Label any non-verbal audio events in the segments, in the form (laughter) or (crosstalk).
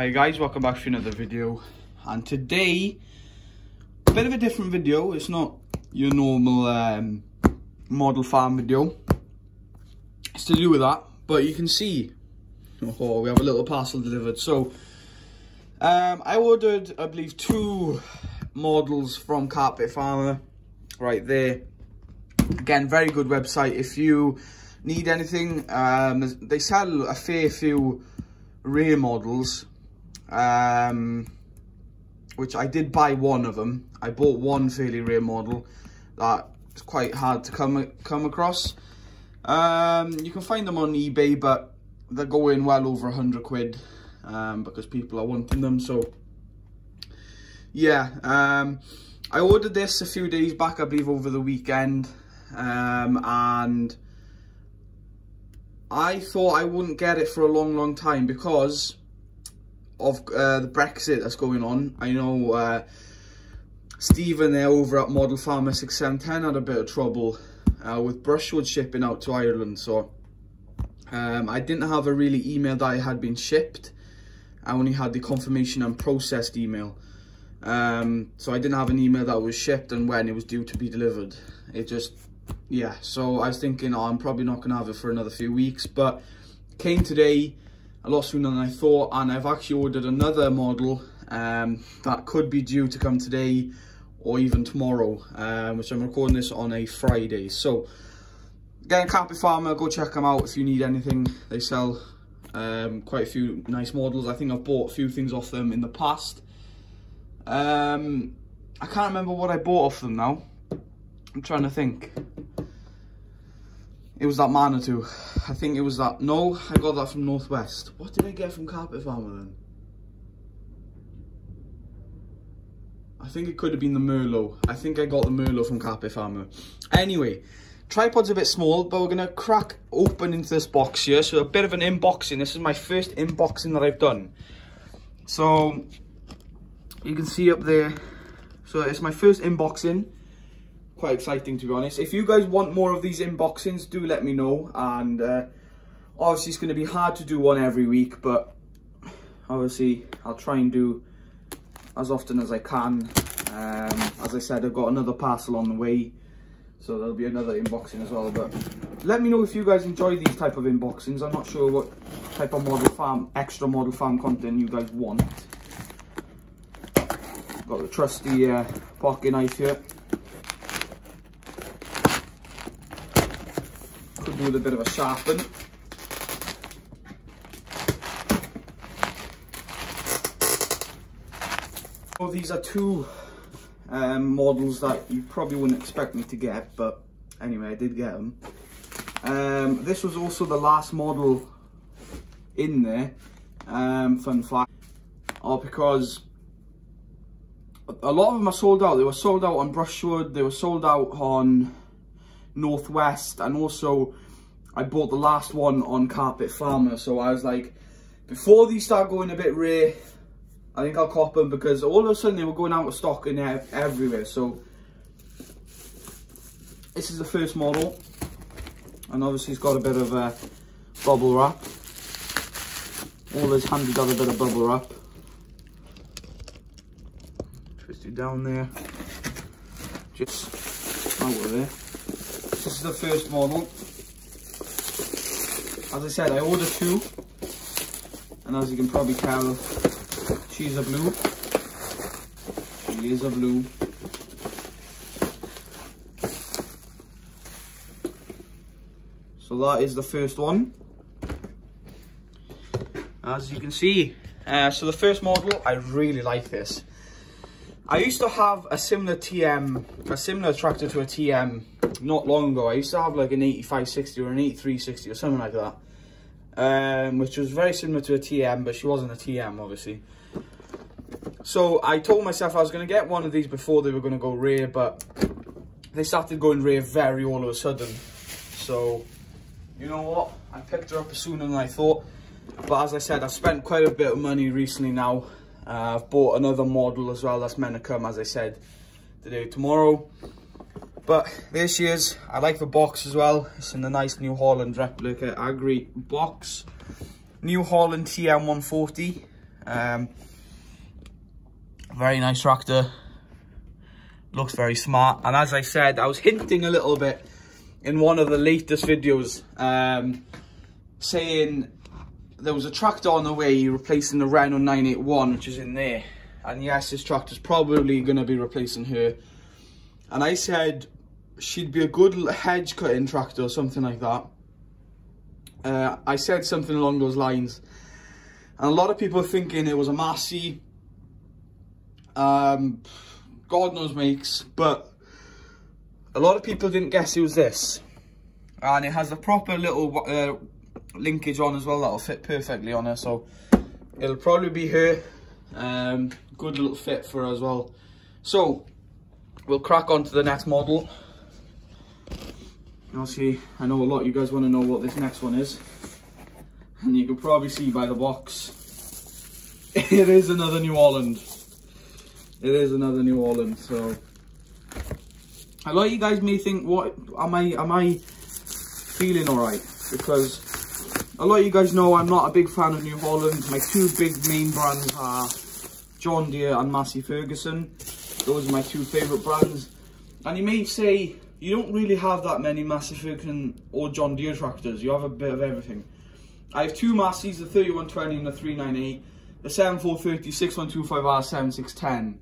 Hi guys, welcome back to another video. And today, a bit of a different video. It's not your normal um, model farm video. It's to do with that, but you can see, oh, we have a little parcel delivered. So, um, I ordered, I believe, two models from Carpet Farmer, right there. Again, very good website. If you need anything, um, they sell a fair few rear models, um, which I did buy one of them. I bought one fairly rare model that is quite hard to come come across. Um, you can find them on eBay, but they're going well over a hundred quid um, because people are wanting them. So yeah, um, I ordered this a few days back, I believe over the weekend, um, and I thought I wouldn't get it for a long, long time because of uh, the Brexit that's going on. I know uh, Stephen there over at Model Farmer 6710 had a bit of trouble uh, with brushwood shipping out to Ireland. So um, I didn't have a really email that it had been shipped. I only had the confirmation and processed email. Um, so I didn't have an email that was shipped and when it was due to be delivered. It just yeah, so I was thinking, oh, I'm probably not going to have it for another few weeks, but came today a lot sooner than I thought, and I've actually ordered another model um, that could be due to come today or even tomorrow, um, which I'm recording this on a Friday. So, again, Carpet Farmer, go check them out if you need anything. They sell um, quite a few nice models. I think I've bought a few things off them in the past. Um, I can't remember what I bought off them now. I'm trying to think. It was that Manitou. I think it was that. No, I got that from Northwest. What did I get from Carpet Farmer then? I think it could have been the Merlo. I think I got the Merlo from Carpet Farmer. Anyway, tripod's a bit small, but we're going to crack open into this box here. So a bit of an unboxing. This is my first unboxing that I've done. So, you can see up there. So it's my first unboxing quite exciting to be honest. If you guys want more of these unboxings, do let me know. And uh, obviously it's going to be hard to do one every week, but obviously I'll try and do as often as I can. Um, as I said, I've got another parcel on the way, so there'll be another unboxing as well. But let me know if you guys enjoy these type of unboxings. I'm not sure what type of model farm, extra model farm content you guys want. Got the trusty uh, pocket knife here. With a bit of a sharpen. So these are two um, models that you probably wouldn't expect me to get, but anyway, I did get them. Um, this was also the last model in there, um, fun fact, oh, because a lot of them are sold out. They were sold out on Brushwood, they were sold out on Northwest, and also I bought the last one on Carpet Farmer. So I was like, before these start going a bit rare, I think I'll cop them because all of a sudden they were going out of stock in everywhere. So this is the first model. And obviously it's got a bit of a bubble wrap. All this handy got a bit of bubble wrap. Twist it down there. Just oh, out of there. This is the first model as I said, I ordered two. And as you can probably tell, she's a blue. She is a blue. So that is the first one. As you can see. Uh, so the first model, I really like this. I used to have a similar TM, a similar tractor to a TM not long ago. I used to have like an 8560 or an 8360 or something like that. Um, which was very similar to a TM, but she wasn't a TM, obviously. So I told myself I was going to get one of these before they were going to go rare, but they started going rare very all of a sudden. So, you know what? I picked her up sooner than I thought. But as I said, I've spent quite a bit of money recently now uh, I've bought another model as well that's meant to come, as I said, today, tomorrow. But there she is. I like the box as well. It's in the nice New Holland Replicagri box. New Holland TM140. Um, very nice tractor. Looks very smart. And as I said, I was hinting a little bit in one of the latest videos um, saying there was a tractor on the way replacing the Renault 981, which is in there. And yes, this tractor's probably going to be replacing her. And I said she'd be a good hedge cutting tractor or something like that. Uh, I said something along those lines. And a lot of people thinking it was a Massey. Um, God knows makes. But a lot of people didn't guess it was this. And it has a proper little uh, linkage on as well. That'll fit perfectly on her. So it'll probably be her. Um, good little fit for her as well. So we'll crack on to the next model. Obviously, I know a lot you guys want to know what this next one is. And you can probably see by the box. (laughs) It is another New Holland. It is another New Holland, so... A lot of you guys may think, what, am I, am I feeling alright? Because a lot of you guys know I'm not a big fan of New Holland. My two big main brands are John Deere and Massey Ferguson. Those are my two favourite brands. And you may say, you don't really have that many Massey Ferguson or John Deere tractors. You have a bit of everything. I have two Masseys, the 3120 and the 398, the 7430, 6125R, 7610.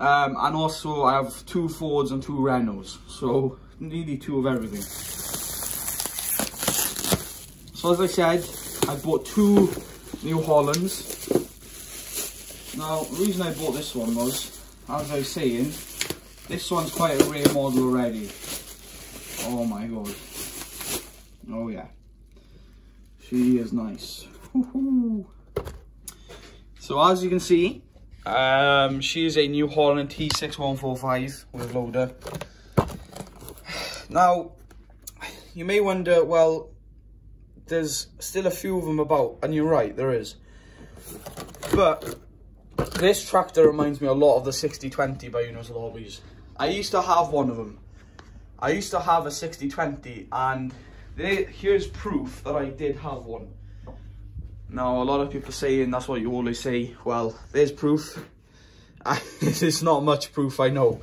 Um, and also I have two Fords and two Renaults. So nearly two of everything. So as I said, I bought two New Hollands. Now, the reason I bought this one was, as I was saying, this one's quite a rare model already. Oh my god. Oh yeah. She is nice. So as you can see, um, she is a New Holland T6145 with loader. Now, you may wonder, well, there's still a few of them about, and you're right, there is. But this tractor reminds me a lot of the 6020 by Universal Hobbies. I used to have one of them. I used to have a 6020 and they, here's proof that I did have one. Now a lot of people are saying that's what you always say. Well, there's proof. (laughs) it's not much proof, I know.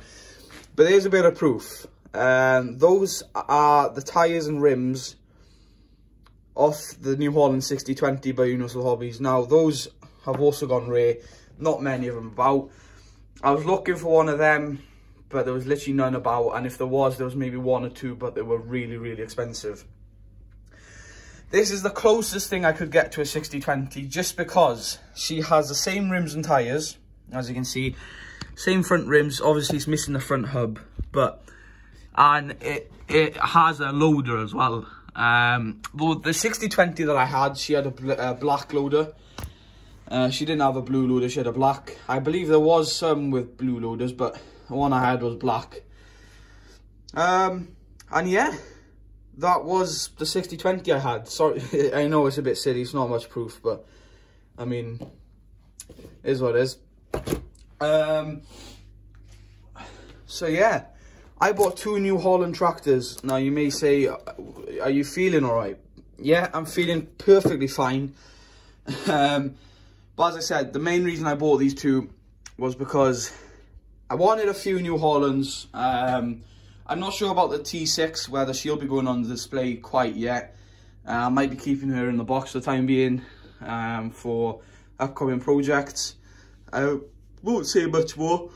But there's a bit of proof. Um, those are the tyres and rims off the New Holland 6020 by Universal Hobbies. Now, those have also gone rare. Not many of them about. I was looking for one of them, but there was literally none about. And if there was, there was maybe one or two, but they were really, really expensive. This is the closest thing I could get to a 6020, just because she has the same rims and tyres, as you can see. Same front rims, obviously it's missing the front hub, but, and it, it has a loader as well. Um, the 6020 that I had, she had a, a black loader. Uh, she didn't have a blue loader, she had a black. I believe there was some with blue loaders, but the one I had was black. Um, and yeah, that was the 6020 I had. Sorry, (laughs) I know it's a bit silly, it's not much proof, but I mean, is what it is. Um, so yeah, I bought two New Holland tractors. Now you may say, are you feeling all right? Yeah, I'm feeling perfectly fine. um, but as I said, the main reason I bought these two was because I wanted a few New Hollands. Um, I'm not sure about the T6, whether she'll be going on the display quite yet. Uh, I might be keeping her in the box for the time being um, for upcoming projects. I won't say much more.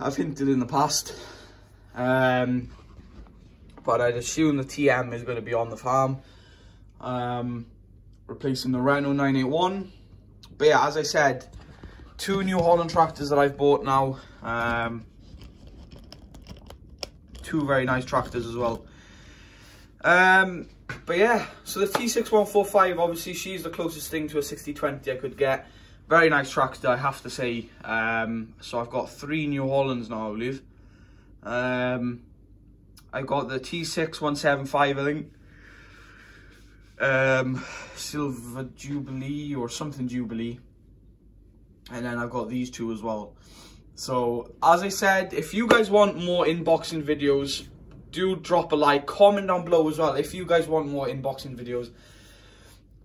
I've hinted in the past. Um, but I'd assume the TM is going to be on the farm. Um, replacing the Renault 981. But yeah, as I said, two New Holland tractors that I've bought now. Um, two very nice tractors as well. Um, but yeah, so the T6145, obviously she's the closest thing to a 6020 I could get. Very nice tractor, I have to say. Um, so I've got three New Hollands now, I believe. Um, I've got the T6175, I think. Um, Silver Jubilee or something Jubilee. And then I've got these two as well. So, as I said, if you guys want more unboxing videos, do drop a like. Comment down below as well if you guys want more unboxing videos.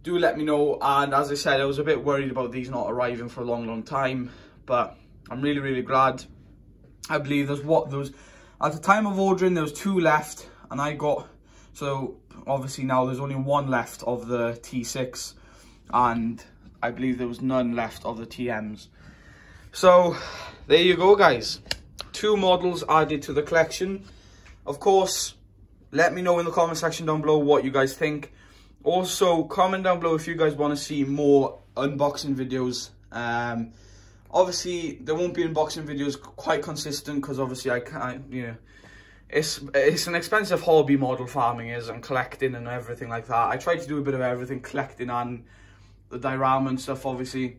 do let me know. And as I said, I was a bit worried about these not arriving for a long, long time. But I'm really, really glad. I believe there's what those at the time of ordering there was two left and I got so obviously now there's only one left of the T6 and I believe there was none left of the TMs. So there you go guys. Two models added to the collection. Of course, let me know in the comment section down below what you guys think. Also, comment down below if you guys want to see more unboxing videos. Um, obviously, there won't be unboxing videos quite consistent because obviously I can't, you know, it's it's an expensive hobby model farming is and collecting and everything like that. I try to do a bit of everything, collecting and the diorama and stuff obviously.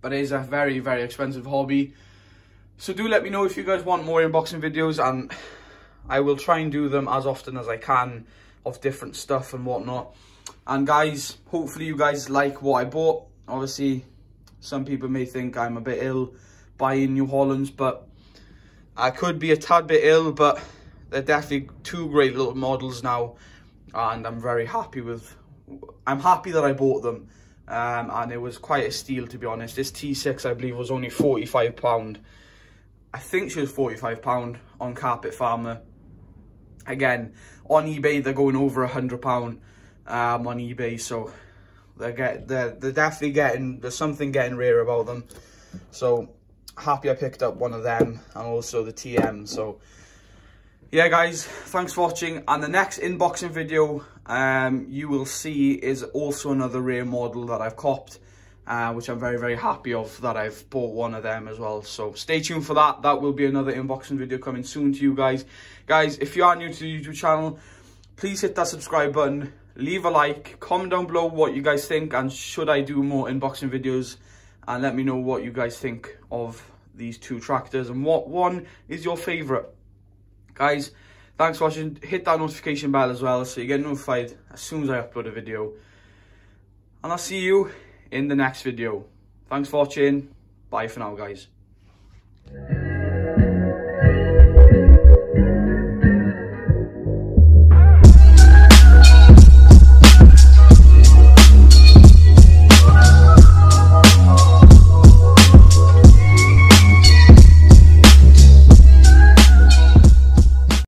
But it is a very, very expensive hobby. So do let me know if you guys want more unboxing videos and I will try and do them as often as I can of different stuff and whatnot. And guys, hopefully you guys like what I bought. Obviously, some people may think I'm a bit ill buying New Hollands, but I could be a tad bit ill, but they're definitely two great little models now. And I'm very happy with, I'm happy that I bought them. Um, and it was quite a steal, to be honest. This T6, I believe, was only £45. I think she was £45 on Carpet Farmer. Again, on eBay, they're going over a £100 um, on eBay. So they're, get, they're, they're definitely getting, there's something getting rare about them. So happy I picked up one of them and also the TM. So yeah, guys, thanks for watching. And the next unboxing video um, you will see is also another rare model that I've copped. Uh, which I'm very, very happy of that I've bought one of them as well. So stay tuned for that. That will be another unboxing video coming soon to you guys. Guys, if you are new to the YouTube channel, please hit that subscribe button, leave a like, comment down below what you guys think, and should I do more unboxing videos, and let me know what you guys think of these two tractors, and what one is your favourite. Guys, thanks for watching. Hit that notification bell as well, so you get notified as soon as I upload a video. And I'll see you in the next video. Thanks for watching. Bye for now, guys.